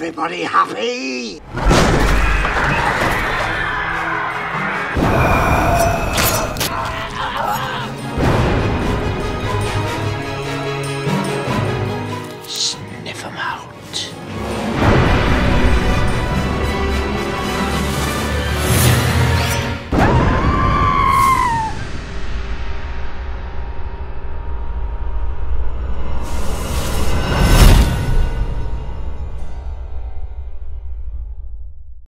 everybody happy?